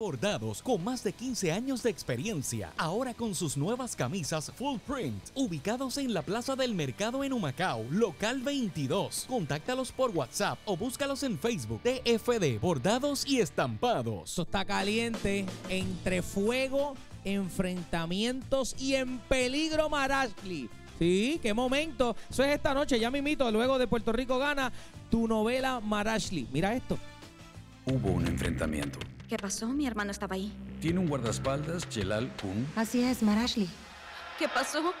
Bordados con más de 15 años de experiencia, ahora con sus nuevas camisas full print, ubicados en la Plaza del Mercado en Humacao, local 22. Contáctalos por WhatsApp o búscalos en Facebook, TFD Bordados y Estampados. Esto está caliente entre fuego, enfrentamientos y en peligro Marashli. Sí, qué momento. Eso es esta noche, ya mito. luego de Puerto Rico gana tu novela Marashli. Mira esto. Hubo un enfrentamiento. ¿Qué pasó? Mi hermano estaba ahí. Tiene un guardaespaldas, Jelal Kun. Así es, Marashli. ¿Qué pasó?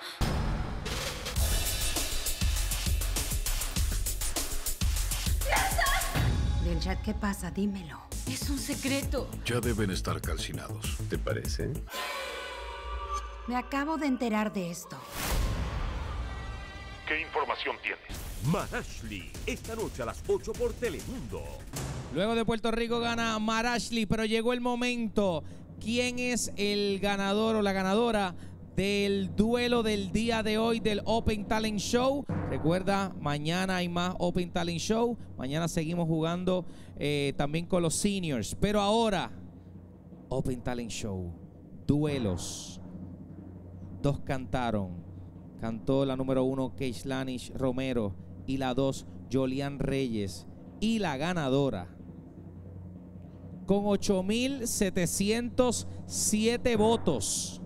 Dilshat, ¿qué pasa? Dímelo. Es un secreto. Ya deben estar calcinados. ¿Te parece? Me acabo de enterar de esto. ¿Qué información tienes? Marashli, esta noche a las 8 por Telemundo. Luego de Puerto Rico gana Marashli, pero llegó el momento. ¿Quién es el ganador o la ganadora del duelo del día de hoy del Open Talent Show? Recuerda, mañana hay más Open Talent Show. Mañana seguimos jugando eh, también con los seniors. Pero ahora, Open Talent Show. Duelos. Dos cantaron. Cantó la número uno, Keishlanish Romero. Y la dos, Jolian Reyes. Y la ganadora con 8.707 votos.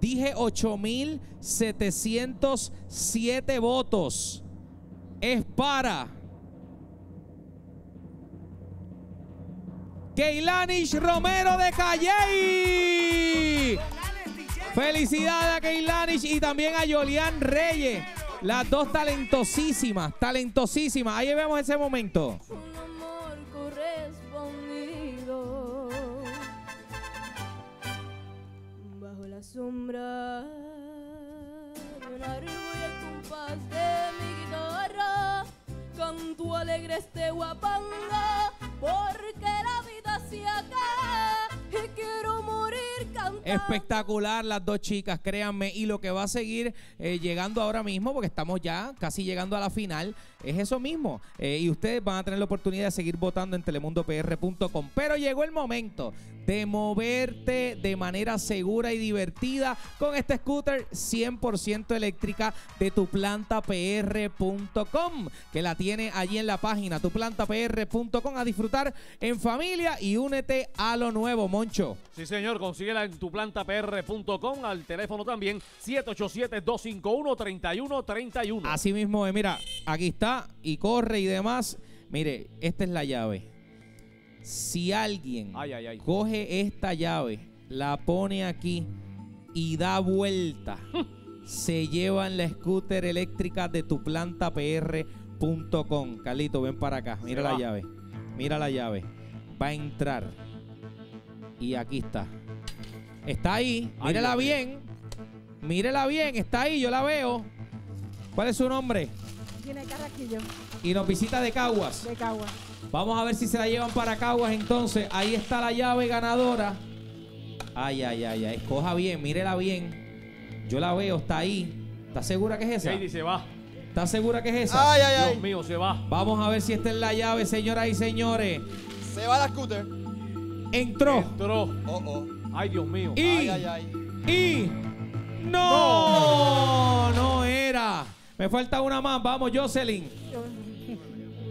Dije 8.707 votos. Es para Keilanish Romero de Calley. Felicidades a Keilanish y también a Yolian Reyes. Las dos talentosísimas, talentosísimas. Ahí vemos ese momento. Sombra de un árbol y el compás de mi guitarra canto alegre este guapanga Espectacular las dos chicas, créanme. Y lo que va a seguir eh, llegando ahora mismo, porque estamos ya casi llegando a la final, es eso mismo. Eh, y ustedes van a tener la oportunidad de seguir votando en telemundopr.com. Pero llegó el momento de moverte de manera segura y divertida con este scooter 100% eléctrica de tuplantapr.com, que la tiene allí en la página tuplantapr.com a disfrutar en familia y únete a lo nuevo, Moncho. Sí, señor, consíguela en tuplantapr.com, al teléfono también 787-251-3131. Así mismo, mira, aquí está y corre y demás. Mire, esta es la llave si alguien coge esta llave, la pone aquí y da vuelta, se llevan la scooter eléctrica de tu planta PR.com. Carlito, ven para acá. Mira la llave. Mira la llave. Va a entrar. Y aquí está. Está ahí. Mírela bien. Mírela bien. Está ahí. Yo la veo. ¿Cuál es su nombre? Tiene Carraquillo. Y nos visita de Caguas. De Caguas. Vamos a ver si se la llevan para Caguas entonces. Ahí está la llave ganadora. Ay, ay, ay, ay. Escoja bien, mírela bien. Yo la veo, está ahí. ¿Está segura que es esa? Sí, se va. ¿Está segura que es esa? Ay, ay, ay. Dios mío, se va. Vamos a ver si esta es la llave, señoras y señores. Se va la scooter. Entró. Entró. Oh, oh. Ay, Dios mío. Y, ay, ay, ay. Y. No, no era. Me falta una más. Vamos, Jocelyn.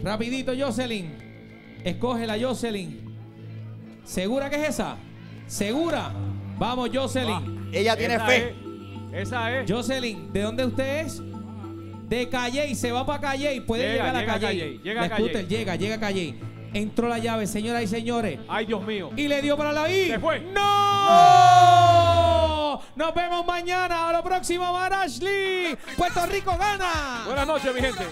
Rapidito, Jocelyn. Escógela, Jocelyn. ¿Segura que es esa? ¿Segura? Vamos, Jocelyn. Ella tiene fe. Esa es. Jocelyn, ¿de dónde usted es? De Calle, se va para Calle, puede llegar a Calle. Llega a Calle. llega, llega a Calle. Entró la llave, señoras y señores. Ay, Dios mío. Y le dio para la I. Se fue. ¡No! Nos vemos mañana. A lo próximo, Marashli. Puerto Rico gana. Buenas noches, mi gente.